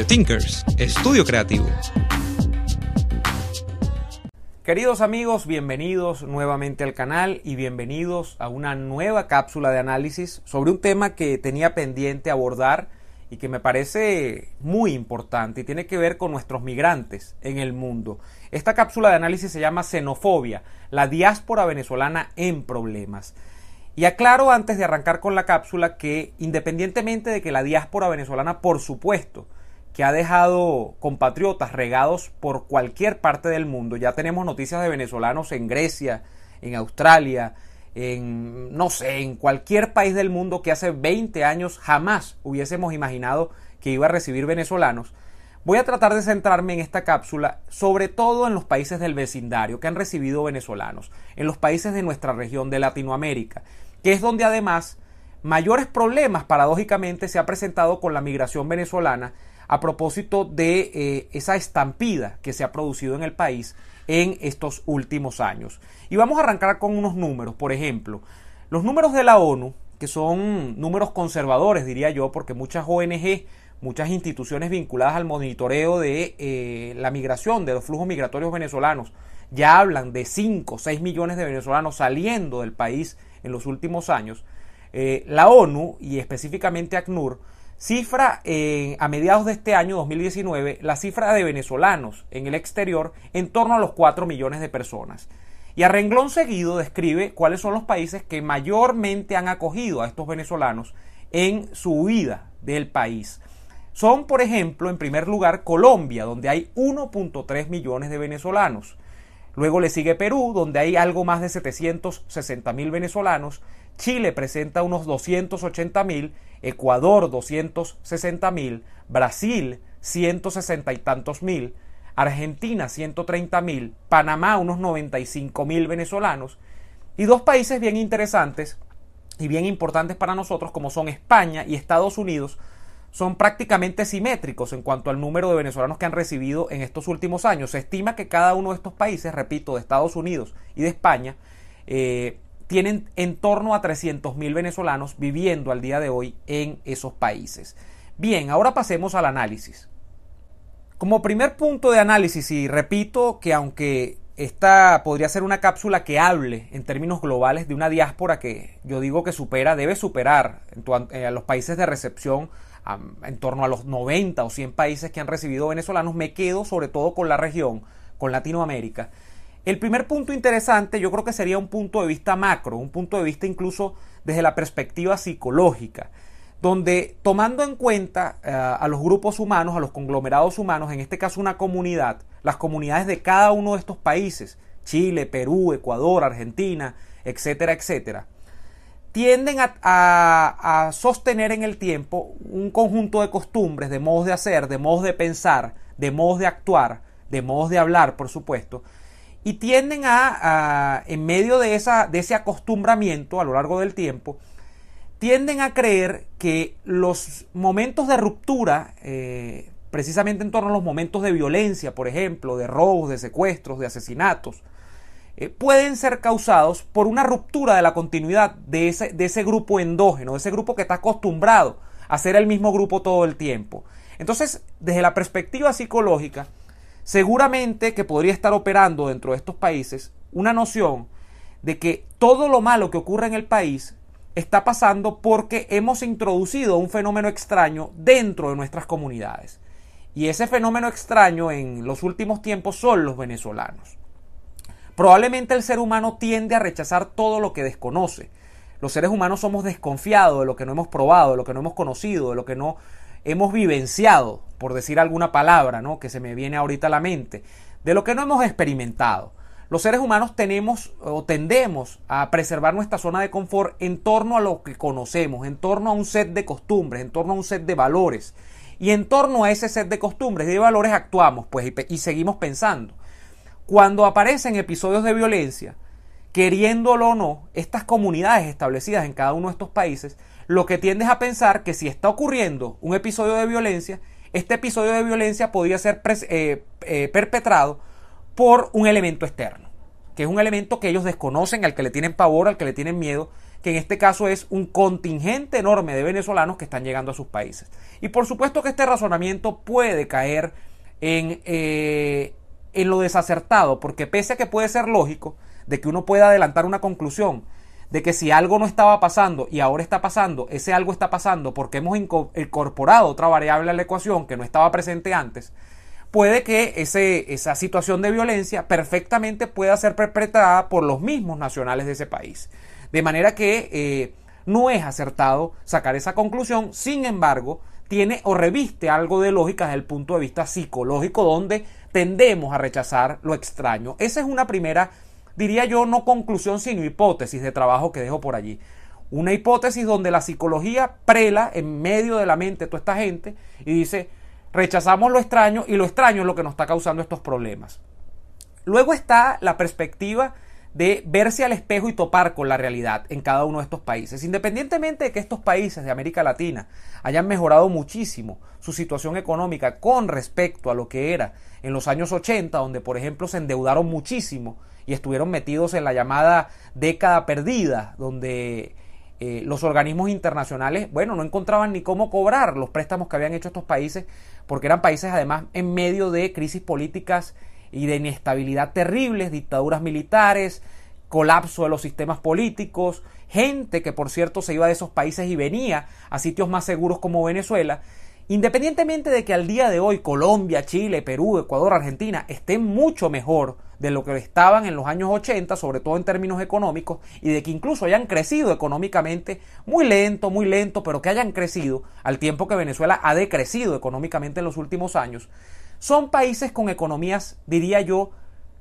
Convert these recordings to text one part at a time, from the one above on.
The Thinkers, estudio creativo. Queridos amigos, bienvenidos nuevamente al canal y bienvenidos a una nueva cápsula de análisis sobre un tema que tenía pendiente abordar y que me parece muy importante y tiene que ver con nuestros migrantes en el mundo. Esta cápsula de análisis se llama Xenofobia, la diáspora venezolana en problemas. Y aclaro antes de arrancar con la cápsula que independientemente de que la diáspora venezolana, por supuesto, que ha dejado compatriotas regados por cualquier parte del mundo. Ya tenemos noticias de venezolanos en Grecia, en Australia, en, no sé, en cualquier país del mundo que hace 20 años jamás hubiésemos imaginado que iba a recibir venezolanos. Voy a tratar de centrarme en esta cápsula, sobre todo en los países del vecindario que han recibido venezolanos, en los países de nuestra región de Latinoamérica, que es donde además mayores problemas paradójicamente se ha presentado con la migración venezolana a propósito de eh, esa estampida que se ha producido en el país en estos últimos años. Y vamos a arrancar con unos números, por ejemplo, los números de la ONU, que son números conservadores, diría yo, porque muchas ONG, muchas instituciones vinculadas al monitoreo de eh, la migración, de los flujos migratorios venezolanos, ya hablan de 5, 6 millones de venezolanos saliendo del país en los últimos años. Eh, la ONU y específicamente ACNUR Cifra a mediados de este año 2019 la cifra de venezolanos en el exterior en torno a los 4 millones de personas. Y a renglón seguido describe cuáles son los países que mayormente han acogido a estos venezolanos en su huida del país. Son, por ejemplo, en primer lugar Colombia, donde hay 1.3 millones de venezolanos. Luego le sigue Perú, donde hay algo más de 760 mil venezolanos. Chile presenta unos 280 mil Ecuador 260 mil, Brasil 160 y tantos mil, Argentina 130 mil, Panamá unos 95 mil venezolanos y dos países bien interesantes y bien importantes para nosotros como son España y Estados Unidos son prácticamente simétricos en cuanto al número de venezolanos que han recibido en estos últimos años. Se estima que cada uno de estos países, repito, de Estados Unidos y de España, eh, tienen en torno a 300.000 venezolanos viviendo al día de hoy en esos países. Bien, ahora pasemos al análisis. Como primer punto de análisis, y repito que aunque esta podría ser una cápsula que hable en términos globales de una diáspora que yo digo que supera, debe superar eh, a los países de recepción en torno a los 90 o 100 países que han recibido venezolanos, me quedo sobre todo con la región, con Latinoamérica, el primer punto interesante yo creo que sería un punto de vista macro, un punto de vista incluso desde la perspectiva psicológica, donde tomando en cuenta eh, a los grupos humanos, a los conglomerados humanos, en este caso una comunidad, las comunidades de cada uno de estos países, Chile, Perú, Ecuador, Argentina, etcétera, etcétera, tienden a, a, sostener en el tiempo un conjunto de costumbres, de modos de hacer, de modos de pensar, de modos de actuar, de modos de hablar, por supuesto, y tienden a, en medio de, esa, de ese acostumbramiento a lo largo del tiempo, tienden a creer que los momentos de ruptura, eh, precisamente en torno a los momentos de violencia, por ejemplo, de robos, de secuestros, de asesinatos, eh, pueden ser causados por una ruptura de la continuidad de ese, de ese grupo endógeno, de ese grupo que está acostumbrado a ser el mismo grupo todo el tiempo. Entonces, desde la perspectiva psicológica, seguramente que podría estar operando dentro de estos países una noción de que todo lo malo que ocurre en el país está pasando porque hemos introducido un fenómeno extraño dentro de nuestras comunidades. Y ese fenómeno extraño en los últimos tiempos son los venezolanos. Probablemente el ser humano tiende a rechazar todo lo que desconoce. Los seres humanos somos desconfiados de lo que no hemos probado, de lo que no hemos conocido, de lo que no hemos vivenciado, por decir alguna palabra, ¿no? que se me viene ahorita a la mente, de lo que no hemos experimentado. Los seres humanos tenemos o tendemos a preservar nuestra zona de confort en torno a lo que conocemos, en torno a un set de costumbres, en torno a un set de valores. Y en torno a ese set de costumbres y de valores actuamos pues, y, y seguimos pensando. Cuando aparecen episodios de violencia, queriéndolo o no, estas comunidades establecidas en cada uno de estos países lo que tiendes a pensar que si está ocurriendo un episodio de violencia, este episodio de violencia podría ser eh, eh, perpetrado por un elemento externo. que es un elemento que ellos desconocen, al que le tienen pavor, al que le tienen miedo, que en este caso es un contingente enorme de venezolanos que están llegando a sus países. Y por supuesto que este razonamiento puede caer en, eh, en lo desacertado, porque pese a que puede ser lógico de que uno pueda adelantar una conclusión, de que si algo no estaba pasando y ahora está pasando, ese algo está pasando porque hemos incorporado otra variable a la ecuación que no estaba presente antes, puede que ese, esa situación de violencia perfectamente pueda ser perpetrada por los mismos nacionales de ese país. De manera que eh, no es acertado sacar esa conclusión, sin embargo, tiene o reviste algo de lógica desde el punto de vista psicológico, donde tendemos a rechazar lo extraño. Esa es una primera, diría yo, no conclusión, sino hipótesis de trabajo que dejo por allí. Una hipótesis donde la psicología prela en medio de la mente toda esta gente y dice, rechazamos lo extraño y lo extraño es lo que nos está causando estos problemas. Luego está la perspectiva de verse al espejo y topar con la realidad en cada uno de estos países. Independientemente de que estos países de América Latina hayan mejorado muchísimo su situación económica con respecto a lo que era en los años 80, donde por ejemplo se endeudaron muchísimo y estuvieron metidos en la llamada década perdida, donde eh, los organismos internacionales, bueno, no encontraban ni cómo cobrar los préstamos que habían hecho estos países, porque eran países además en medio de crisis políticas y de inestabilidad terribles, dictaduras militares, colapso de los sistemas políticos, gente que por cierto se iba de esos países y venía a sitios más seguros como Venezuela, independientemente de que al día de hoy Colombia, Chile, Perú, Ecuador, Argentina estén mucho mejor de lo que estaban en los años 80, sobre todo en términos económicos, y de que incluso hayan crecido económicamente muy lento, muy lento, pero que hayan crecido al tiempo que Venezuela ha decrecido económicamente en los últimos años, son países con economías, diría yo,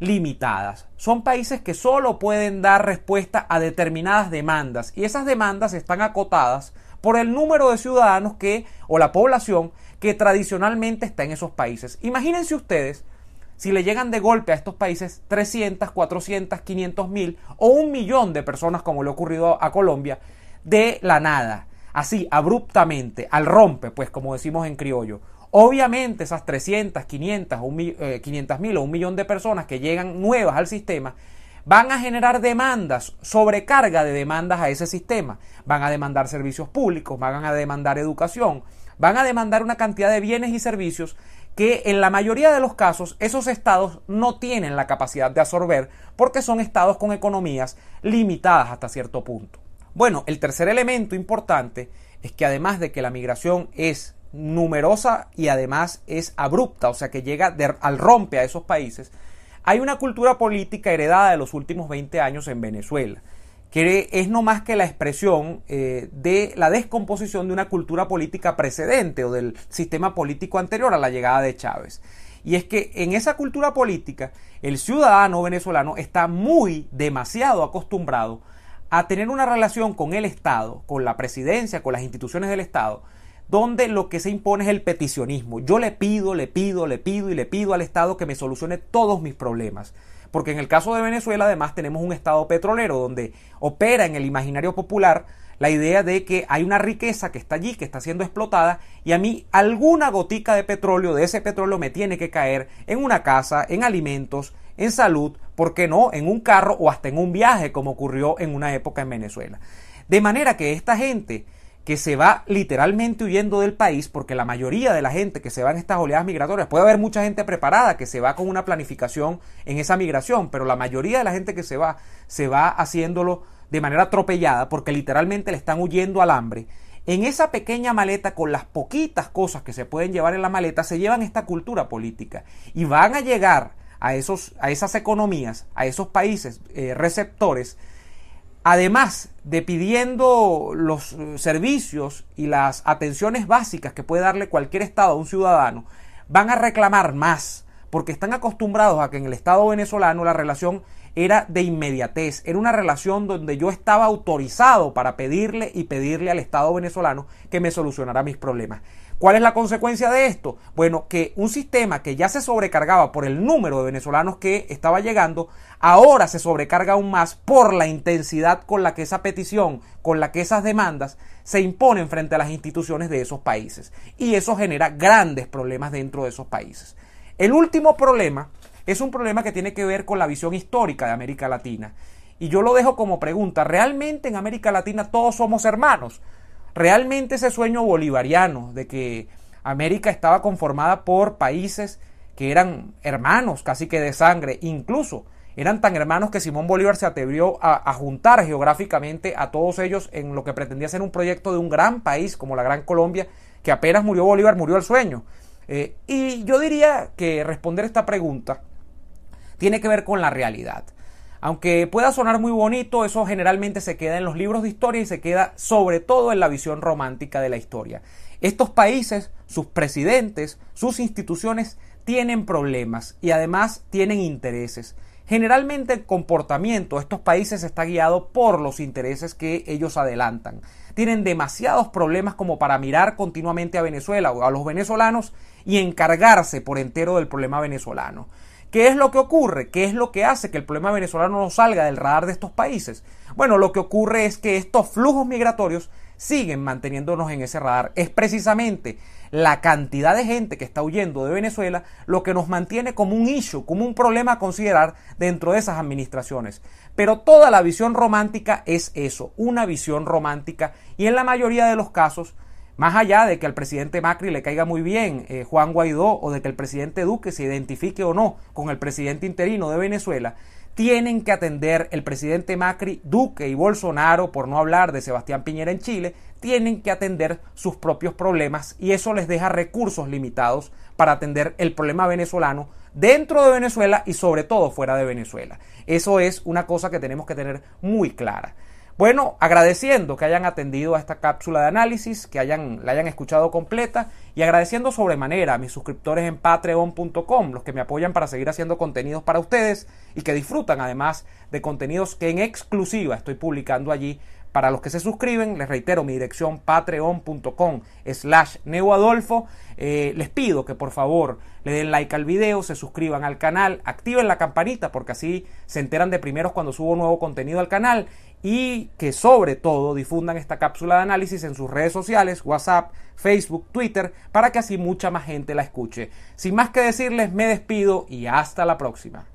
limitadas. Son países que solo pueden dar respuesta a determinadas demandas y esas demandas están acotadas por el número de ciudadanos que o la población que tradicionalmente está en esos países. Imagínense ustedes si le llegan de golpe a estos países 300, 400, 500 mil o un millón de personas como le ha ocurrido a Colombia de la nada, así abruptamente, al rompe, pues como decimos en criollo. Obviamente esas 300, 500 o eh, mil o un millón de personas que llegan nuevas al sistema van a generar demandas, sobrecarga de demandas a ese sistema. Van a demandar servicios públicos, van a demandar educación, van a demandar una cantidad de bienes y servicios que en la mayoría de los casos esos estados no tienen la capacidad de absorber porque son estados con economías limitadas hasta cierto punto. Bueno, el tercer elemento importante es que además de que la migración es numerosa y además es abrupta, o sea que llega al rompe a esos países, hay una cultura política heredada de los últimos 20 años en Venezuela, que es no más que la expresión eh, de la descomposición de una cultura política precedente o del sistema político anterior a la llegada de Chávez. Y es que en esa cultura política el ciudadano venezolano está muy demasiado acostumbrado a tener una relación con el Estado, con la presidencia, con las instituciones del Estado, donde lo que se impone es el peticionismo. Yo le pido, le pido, le pido y le pido al Estado que me solucione todos mis problemas. Porque en el caso de Venezuela además tenemos un Estado petrolero donde opera en el imaginario popular la idea de que hay una riqueza que está allí, que está siendo explotada, y a mí alguna gotica de petróleo, de ese petróleo, me tiene que caer en una casa, en alimentos, en salud, ¿por qué no? En un carro o hasta en un viaje, como ocurrió en una época en Venezuela. De manera que esta gente que se va literalmente huyendo del país, porque la mayoría de la gente que se va en estas oleadas migratorias, puede haber mucha gente preparada que se va con una planificación en esa migración, pero la mayoría de la gente que se va, se va haciéndolo de manera atropellada, porque literalmente le están huyendo al hambre. En esa pequeña maleta, con las poquitas cosas que se pueden llevar en la maleta, se llevan esta cultura política y van a llegar a, esos, a esas economías, a esos países eh, receptores, además de pidiendo los eh, servicios y las atenciones básicas que puede darle cualquier Estado a un ciudadano, van a reclamar más, porque están acostumbrados a que en el Estado venezolano la relación era de inmediatez, era una relación donde yo estaba autorizado para pedirle y pedirle al Estado venezolano que me solucionara mis problemas. ¿Cuál es la consecuencia de esto? Bueno, que un sistema que ya se sobrecargaba por el número de venezolanos que estaba llegando, ahora se sobrecarga aún más por la intensidad con la que esa petición, con la que esas demandas se imponen frente a las instituciones de esos países. Y eso genera grandes problemas dentro de esos países. El último problema es un problema que tiene que ver con la visión histórica de América Latina. Y yo lo dejo como pregunta, ¿realmente en América Latina todos somos hermanos? ¿Realmente ese sueño bolivariano de que América estaba conformada por países que eran hermanos, casi que de sangre, incluso eran tan hermanos que Simón Bolívar se atrevió a, juntar geográficamente a todos ellos en lo que pretendía ser un proyecto de un gran país como la Gran Colombia, que apenas murió Bolívar, murió el sueño. Eh, y yo diría que responder esta pregunta tiene que ver con la realidad. Aunque pueda sonar muy bonito, eso generalmente se queda en los libros de historia y se queda sobre todo en la visión romántica de la historia. Estos países, sus presidentes, sus instituciones tienen problemas y además tienen intereses. Generalmente el comportamiento de estos países está guiado por los intereses que ellos adelantan. Tienen demasiados problemas como para mirar continuamente a Venezuela o a los venezolanos y encargarse por entero del problema venezolano. ¿Qué es lo que ocurre? ¿Qué es lo que hace que el problema venezolano no salga del radar de estos países? Bueno, lo que ocurre es que estos flujos migratorios siguen manteniéndonos en ese radar. Es precisamente la cantidad de gente que está huyendo de Venezuela lo que nos mantiene como un issue, como un problema a considerar dentro de esas administraciones. Pero toda la visión romántica es eso, una visión romántica y en la mayoría de los casos más allá de que al presidente Macri le caiga muy bien eh, Juan Guaidó o de que el presidente Duque se identifique o no con el presidente interino de Venezuela, tienen que atender el presidente Macri, Duque y Bolsonaro, por no hablar de Sebastián Piñera en Chile, tienen que atender sus propios problemas y eso les deja recursos limitados para atender el problema venezolano dentro de Venezuela y sobre todo fuera de Venezuela. Eso es una cosa que tenemos que tener muy clara. Bueno, agradeciendo que hayan atendido a esta cápsula de análisis, que hayan, la hayan escuchado completa y agradeciendo sobremanera a mis suscriptores en patreon.com, los que me apoyan para seguir haciendo contenidos para ustedes y que disfrutan además de contenidos que en exclusiva estoy publicando allí. Para los que se suscriben, les reitero mi dirección patreon.com slash neoadolfo. Eh, les pido que por favor le den like al video, se suscriban al canal, activen la campanita porque así se enteran de primeros cuando subo nuevo contenido al canal y que sobre todo difundan esta cápsula de análisis en sus redes sociales, WhatsApp, Facebook, Twitter, para que así mucha más gente la escuche. Sin más que decirles, me despido y hasta la próxima.